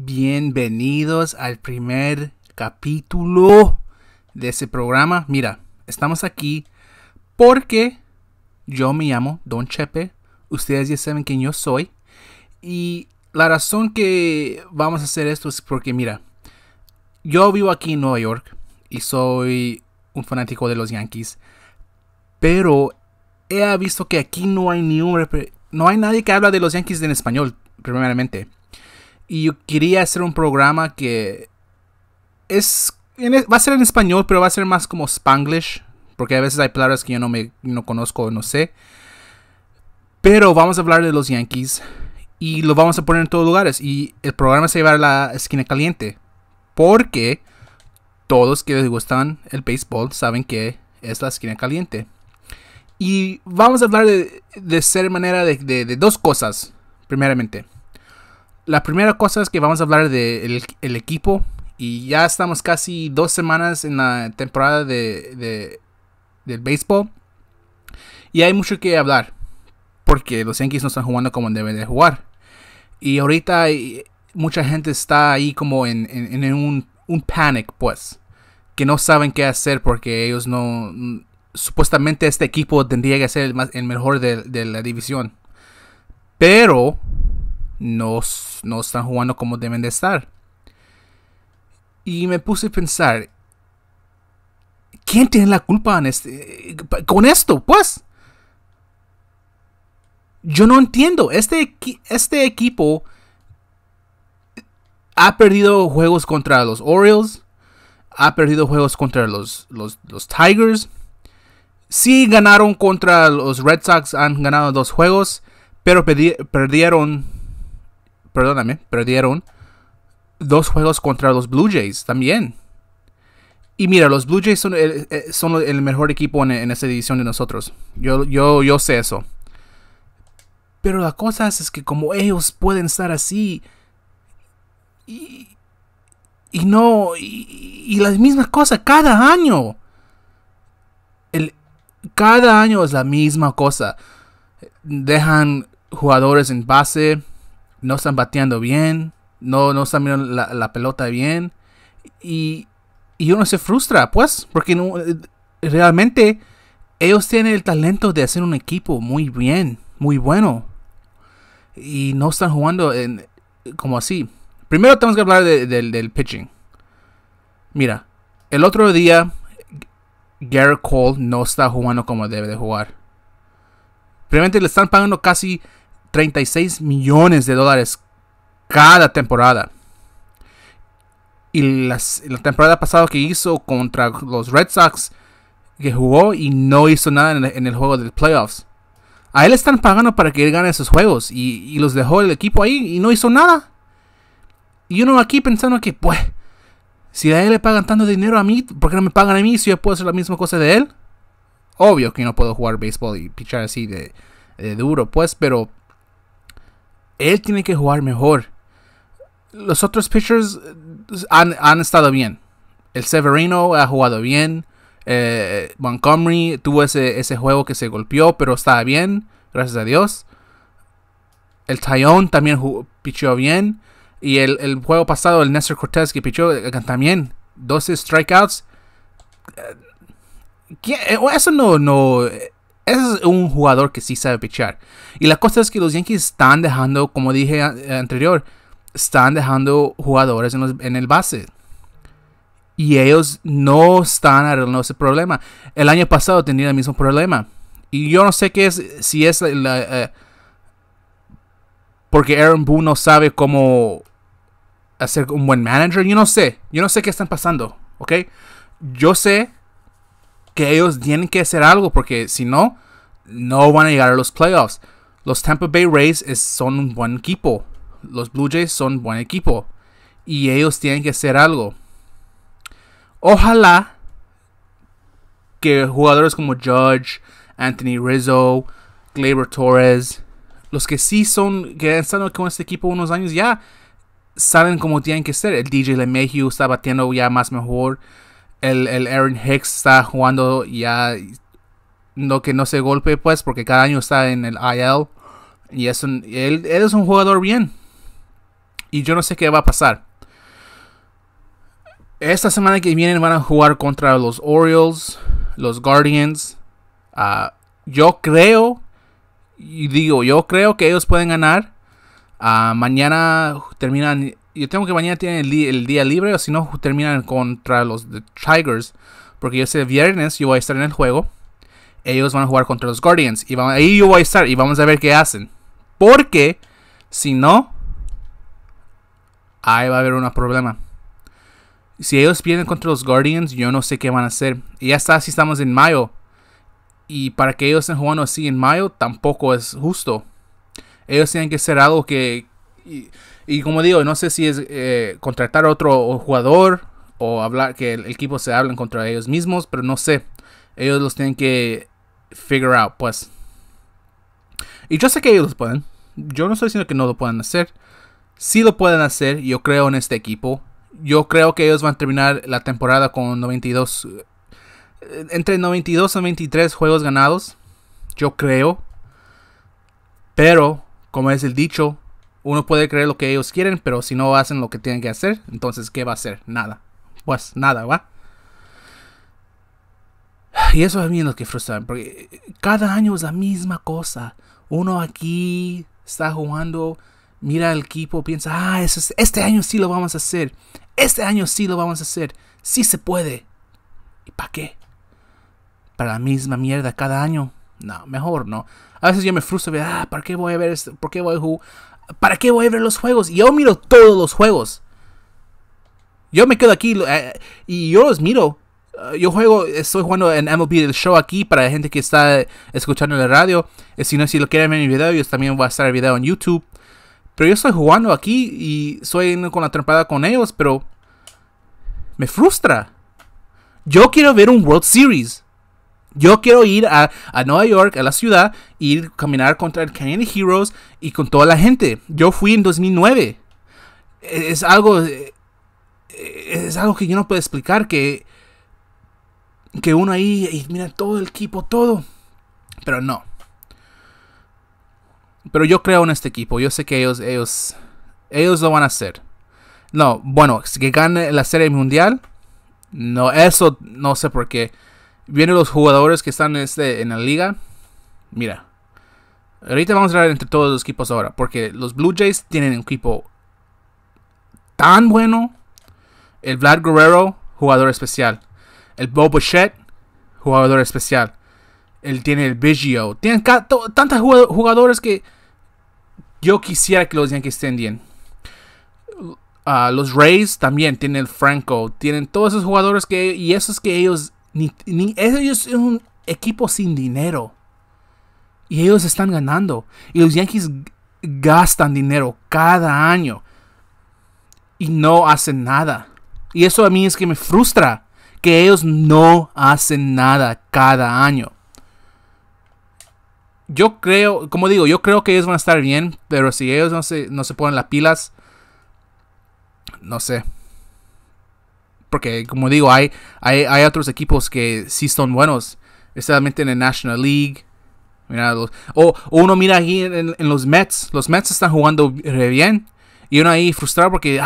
Bienvenidos al primer capítulo de ese programa. Mira, estamos aquí porque yo me llamo Don Chepe. Ustedes ya saben quién yo soy. Y la razón que vamos a hacer esto es porque, mira, yo vivo aquí en Nueva York y soy un fanático de los Yankees. Pero he visto que aquí no hay ni un no hay nadie que habla de los Yankees en español, primeramente. Y yo quería hacer un programa que es va a ser en español, pero va a ser más como Spanglish, porque a veces hay palabras que yo no me no conozco no sé. Pero vamos a hablar de los Yankees y lo vamos a poner en todos lugares y el programa se va a la esquina caliente, porque todos que les gustan el béisbol saben que es la esquina caliente. Y vamos a hablar de, de ser manera de, de dos cosas, primeramente la primera cosa es que vamos a hablar del el equipo. Y ya estamos casi dos semanas en la temporada de, del béisbol. Y hay mucho que hablar. Porque los Yankees no están jugando como deben de jugar. Y ahorita mucha gente está ahí como en, en, un, un panic, pues. Que no saben qué hacer porque ellos no... Supuestamente este equipo tendría que ser el, más, el mejor de, de la división. Pero no, no están jugando como deben de estar. Y me puse a pensar, ¿quién tiene la culpa en este, con esto? Pues, yo no entiendo. Este, este equipo ha perdido juegos contra los Orioles, ha perdido juegos contra los, los, los Tigers. Sí ganaron contra los Red Sox, han ganado dos juegos, pero perdieron perdóname, perdieron dos juegos contra los Blue Jays también. Y mira, los Blue Jays son el, eh, mejor equipo en, en esta división de nosotros. Yo, yo, yo sé eso. Pero la cosa es, que como ellos pueden estar así y, no, y, y la misma cosa cada año. El, cada año es la misma cosa. Dejan jugadores en base no están bateando bien, no, no están mirando la, pelota bien. Y, y, uno se frustra, pues, porque no, eh, realmente ellos tienen el talento de hacer un equipo muy bien, muy bueno. Y no están jugando en, como así. Primero tenemos que hablar del pitching. Mira, el otro día Garrett Cole no está jugando como debe de jugar. Primeramente le están pagando casi 36 millones de dólares cada temporada. Y la temporada pasada que hizo contra los Red Sox, que jugó y no hizo nada en el, juego de playoffs. A él están pagando para que gane esos juegos y, los dejó el equipo ahí y no hizo nada. Y uno aquí pensando que, pues, si a él le pagan tanto dinero a mí, ¿por qué no me pagan a mí si yo puedo hacer la misma cosa de él? Obvio que no puedo jugar béisbol y pichar así de duro, pues, pero él tiene que jugar mejor. Los otros pitchers han, estado bien. El Severino ha jugado bien. Eh, Montgomery tuvo ese, ese juego que se golpeó, pero estaba bien, gracias a Dios. El Tyone también pichó bien. Y el, juego pasado, el Nestor Cortez que pichó eh, también. 12 strikeouts. Eh, eso no, no, es un jugador que sí sabe pichar. Y la cosa es que los Yankees están dejando, como dije anterior, están dejando jugadores en, el base. Y ellos no están arreglando ese problema. El año pasado tenía el mismo problema. Y yo no sé qué es, si es eh, porque Aaron Boone no sabe cómo hacer un buen manager. Yo no sé. Yo no sé qué están pasando. ¿Ok? Yo sé que ellos tienen que hacer algo porque si no, no van a llegar a los playoffs. Los Tampa Bay Rays son un buen equipo. Los Blue Jays son un buen equipo. Y ellos tienen que hacer algo. Ojalá que jugadores como Judge, Anthony Rizzo, Gleyber Torres, los que sí son, que han estado con este equipo unos años ya, saben cómo tienen que ser. El DJ LeMahieu está batiendo ya más mejor el, Aaron Hicks está jugando ya no que no se golpe pues porque cada año está en el IL y es él, es un jugador bien Y yo no sé qué va a pasar. Esta semana que viene van a jugar contra los Orioles, los Guardians. Uh, yo creo, y digo, yo creo que ellos pueden ganar. Uh, mañana terminan. Yo tengo que mañana tienen el, día libre, o si no, terminan contra los Tigers. Porque yo sé, viernes yo voy a estar en el juego. Ellos van a jugar contra los Guardians. Y ahí yo voy a estar y vamos a ver qué hacen. Porque si no, ahí va a haber un problema. Si ellos pierden contra los Guardians, yo no sé qué van a hacer. Y ya está, si estamos en mayo. Y para que ellos estén jugando así en mayo, tampoco es justo. Ellos tienen que hacer algo que... como digo, no sé si es eh, contratar a otro jugador o hablar que el equipo se hablen contra ellos mismos, pero no sé. Ellos los tienen que figure out, pues. Y yo sé que ellos pueden. Yo no estoy diciendo que no lo puedan hacer. Si lo pueden hacer, yo creo en este equipo. Yo creo que ellos van a terminar la temporada con 92 entre 92 a 23 juegos ganados. Yo creo. Pero, como es el dicho, uno puede creer lo que ellos quieren, pero si no hacen lo que tienen que hacer, entonces ¿qué va a hacer? Nada. Pues nada, ¿va? Y eso a mí es lo que frustra, porque cada año es la misma cosa. Uno aquí está jugando, mira el equipo, piensa, ah, este año sí lo vamos a hacer. Este año sí lo vamos a hacer. Sí se puede. ¿Y para qué? para la misma mierda cada año. No, mejor no. A veces yo me frustro, ah, ¿para qué voy a ver esto? ¿Por qué voy a jugar? ¿Para qué voy a ver los juegos? Yo miro todos los juegos. Yo me quedo aquí eh, y yo los miro. Eh, yo juego, estoy jugando en MLB el show aquí para la gente que está escuchando la radio. Eh, si no, si lo quieren ver en mi video, yo también voy a estar el video en YouTube. Pero yo estoy jugando aquí y estoy con la temporada con ellos, pero me frustra. Yo quiero ver un World Series. Yo quiero ir a, Nueva York, a la ciudad, ir caminar contra el Canyon Heroes y con toda la gente. Yo fui en 2009. Es algo, es algo que yo no puedo explicar que, que uno ahí, y mira todo el equipo, todo. Pero no. Pero yo creo en este equipo. Yo sé que ellos, ellos, ellos lo van a hacer. No, bueno, que gane la serie mundial. No, eso no sé por qué. Vienen los jugadores que están en, este, en la liga. Mira. Ahorita vamos a hablar entre todos los equipos ahora. Porque los Blue Jays tienen un equipo tan bueno. El Vlad Guerrero, jugador especial. El Bo Bichette, jugador especial. Él tiene el Biggio. Tienen tantos jugadores que yo quisiera que los Yankees estén bien. Ah, los Rays también tienen el Franco. Tienen todos esos jugadores que. Y esos que ellos ni, ellos son un equipo sin dinero. Y ellos están ganando. Y los Yankees gastan dinero cada año. Y no hacen nada. Y eso a mí es que me frustra. Que ellos no hacen nada cada año. Yo creo, como digo, yo creo que ellos van a estar bien. Pero si ellos no se, no se ponen las pilas. No sé. Porque, como digo, hay, hay, hay otros equipos que sí son buenos, especialmente en la National League. Mira, o, uno mira aquí en, los Mets, los Mets están jugando bien. Y uno ahí frustrado porque,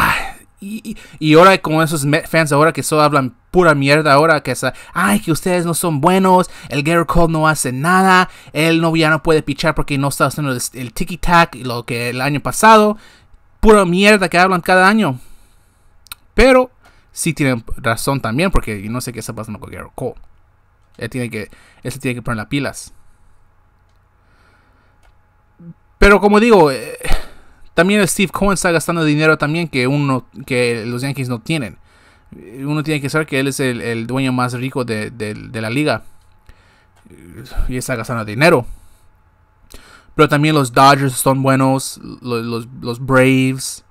y, y, ahora con esos Mets fans ahora que solo hablan pura mierda ahora, que es, ay, que ustedes no son buenos, el Garrett Cole no hace nada, él no, ya no puede pichar porque no está haciendo el, el tiki-tac, lo que el año pasado. Pura mierda que hablan cada año. Pero sí tienen razón también, porque no sé qué está pasando con Garrett Cole. Él tiene que, él tiene que poner las pilas. Pero como digo, eh, también Steve Cohen está gastando dinero también que uno que los Yankees no tienen. Uno tiene que saber que él es el, dueño más rico de, la liga. Y está gastando dinero. Pero también los Dodgers son buenos. Los, los Braves.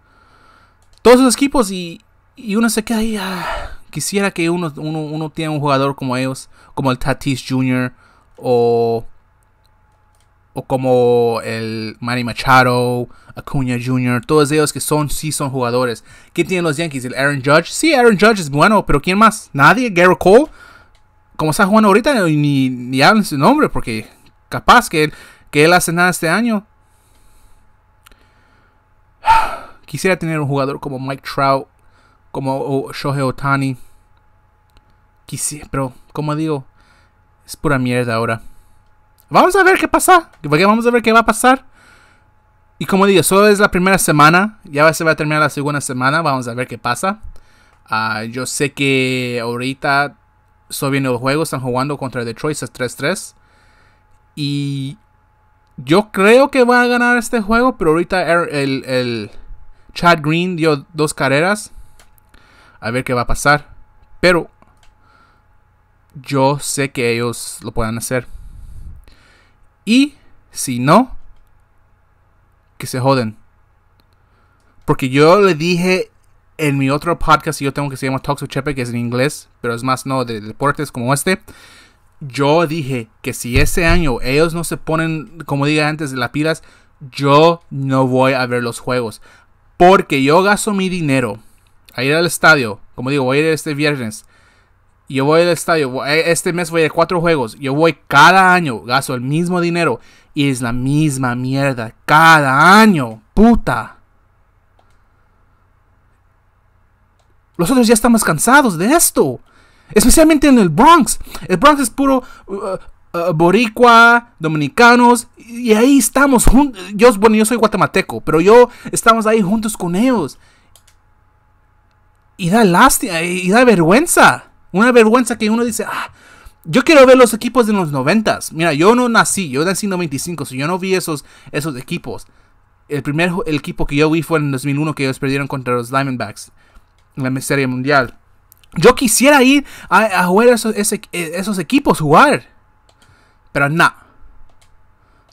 Todos los equipos y, y uno se queda ahí. Ah, quisiera que uno, uno, uno tenga un jugador como ellos, como el Tatis Jr. o, o como el Manny Machado, Acuna Jr., todos ellos que son, sí son jugadores. ¿Quién tienen los Yankees? ¿El Aaron Judge? Sí, Aaron Judge es bueno, pero ¿quién más? ¿Nadie? ¿Garrett Cole? Como está jugando ahorita, ni, ni hablan su nombre, porque capaz que que él hace nada este año. Quisiera tener un jugador como Mike Trout, como Shohei Otani. Quisiera, pero, como digo, es pura mierda ahora. Vamos a ver qué pasa. Vamos a ver qué va a pasar. Y como digo, solo es la primera semana. Ya se va a terminar la segunda semana. Vamos a ver qué pasa. Uh, yo sé que ahorita estoy el juego. Están jugando contra Detroit. Es 3-3. Y yo creo que van a ganar este juego. Pero ahorita el, el Chad Green dio dos carreras. A ver qué va a pasar. Pero yo sé que ellos lo pueden hacer. Y si no, que se joden. Porque yo le dije en mi otro podcast que yo tengo que se llama with Chepe, que es en inglés, pero es más no de deportes como este. Yo dije que si ese año ellos no se ponen, como dije antes, de las pilas, yo no voy a ver los juegos. Porque yo gasto mi dinero a ir al estadio. Como digo, voy a ir este viernes. Yo voy al estadio. Eh, este mes voy a cuatro juegos. Yo voy cada año. Gasto el mismo dinero. Y es la misma mierda. Cada año. Puta. Nosotros ya estamos cansados de esto. Especialmente en el Bronx. El Bronx es puro uh, uh, boricua, dominicanos. Y ahí estamos juntos. Yo, bueno, yo soy guatemalteco. Pero yo estamos ahí juntos con ellos. Y da lástima. Y da vergüenza. Una vergüenza que uno dice, ah, yo quiero ver los equipos de los noventas. Mira, yo no nací, yo nací en 95, so yo no vi esos, esos equipos. El primer el equipo que yo vi fue en 2001 que ellos perdieron contra los Diamondbacks en la Serie Mundial. Yo quisiera ir a, jugar esos, esos equipos, jugar. Pero no.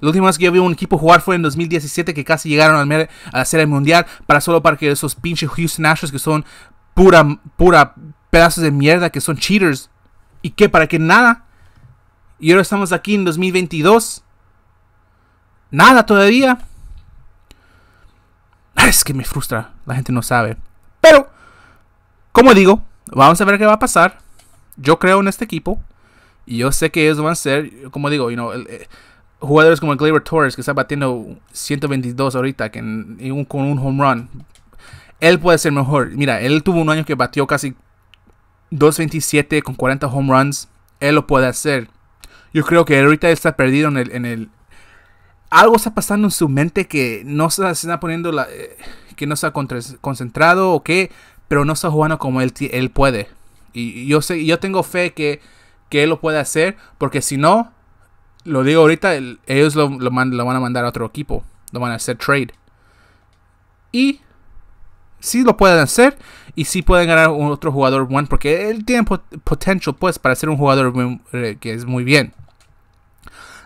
La última vez que yo vi un equipo jugar fue en 2017 que casi llegaron a la Serie Mundial para solo para que esos pinches Houston Astros que son pura, pura pedazos de mierda que son cheaters. ¿Y qué? ¿Para que nada? Y ahora estamos aquí en 2022. Nada todavía. Es que me frustra. La gente no sabe. Pero, como digo, vamos a ver qué va a pasar. Yo creo en este equipo. Y yo sé que ellos van a ser, como digo, you know, eh, jugadores como Gleyber Torres, que está batiendo 122 ahorita con un home run. Él puede ser mejor. Mira, él tuvo un año que batió casi 2.27 con 40 home runs, él lo puede hacer. Yo creo que ahorita está perdido en el, algo está pasando en su mente que no se está poniendo la, eh, que no está concentrado o qué, pero no está jugando como él, él puede. Y yo sé, yo tengo fe que, que él lo puede hacer, porque si no, lo digo ahorita, ellos lo, lo, lo, van a mandar a otro equipo, lo van a hacer trade. Y sí lo pueden hacer y sí pueden ganar un otro jugador bueno porque él tiene potencial pues para ser un jugador eh, que es muy bien.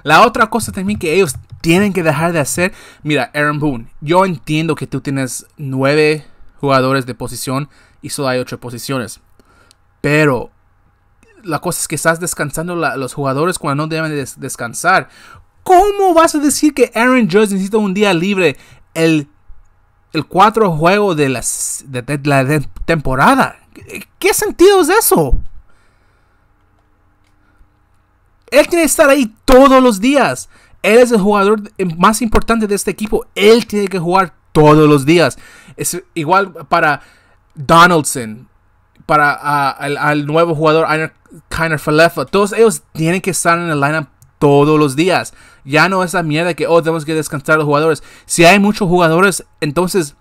La otra cosa también que ellos tienen que dejar de hacer, mira, Aaron Boone, yo entiendo que tú tienes nueve jugadores de posición y solo hay ocho posiciones, pero la cosa es que estás descansando los jugadores cuando no deben descansar. ¿Cómo vas a decir que Aaron Judge necesita un día libre el el cuatro juego de, la temporada. ¿Qué sentido es eso? Él tiene que estar ahí todos los días. Él es el jugador más importante de este equipo. Él tiene que jugar todos los días. Es igual para Donaldson, para al, nuevo jugador Kiner Falefa. Todos ellos tienen que estar en el lineup todos los días. Ya no esa mierda que, oh, tenemos que descansar a los jugadores. Si hay muchos jugadores, entonces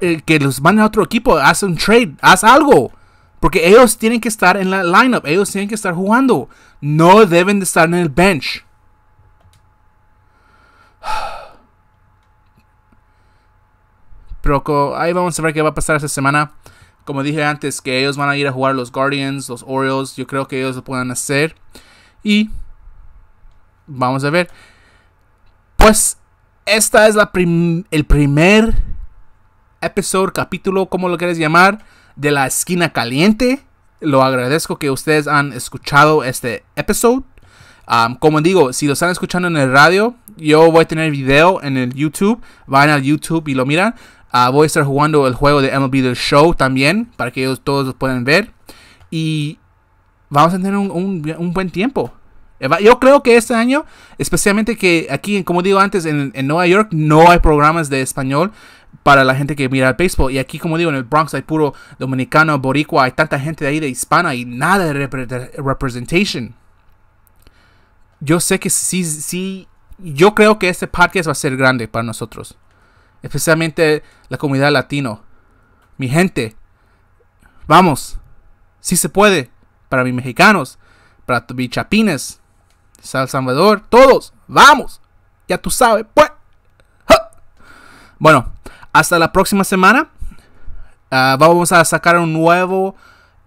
eh, que los manden a otro equipo, haz un trade, haz algo. Porque ellos tienen que estar en la lineup, ellos tienen que estar jugando. No deben de estar en el bench. Pero ahí vamos a ver qué va a pasar esta semana. Como dije antes, que ellos van a ir a jugar los Guardians, los Orioles. Yo creo que ellos lo puedan hacer. Y Vamos a ver. Pues esta es la el primer episodio, capítulo, como lo quieres llamar, de la esquina caliente. Lo agradezco que ustedes han escuchado este episodio. como digo, si lo están escuchando en el radio, yo voy a tener video en el YouTube. Van al YouTube y lo miran. Ah, voy a estar jugando el juego de MLB The Show también, para que ellos todos lo puedan ver. Y vamos a tener un buen tiempo. Yo creo que este año, especialmente que aquí, como digo antes, en, Nueva York no hay programas de español. para la gente que mira el béisbol. Y aquí, como digo, en el Bronx hay puro dominicano, boricua, hay tanta gente de ahí de hispana y nada de representation. Yo sé que sí, sí, yo creo que este podcast va a ser grande para nosotros. Especialmente la comunidad latino. Mi gente, vamos, sí se puede. Para mis mexicanos, para mis chapines, San Salvador, todos, vamos. Ya tú sabes, pues. Bueno, hasta la próxima semana. Ah, vamos a sacar un nuevo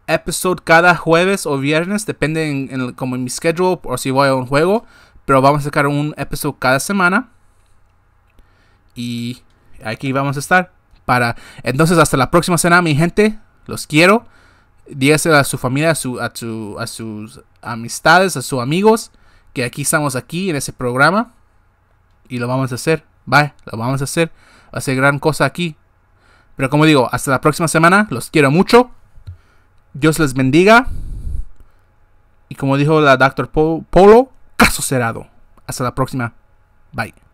episodio cada jueves o viernes, depende en, como en mi schedule o si voy a un juego. Pero vamos a sacar un episodio cada semana. Y aquí vamos a estar. Para entonces hasta la próxima semana, mi gente. Los quiero. Dígase a su familia, a, su, a, su, a sus amistades, a sus amigos, que aquí estamos aquí en ese programa. Y lo vamos a hacer. Bye, lo vamos a hacer hace gran cosa aquí. Pero como digo, hasta la próxima semana. Los quiero mucho. Dios les bendiga. Y como dijo la Dr. Polo, caso cerrado. Hasta la próxima. Bye.